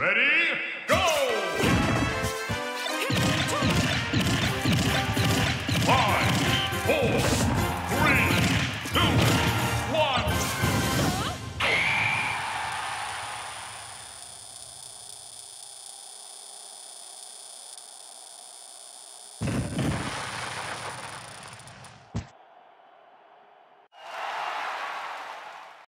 Ready?